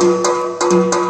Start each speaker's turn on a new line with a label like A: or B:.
A: Música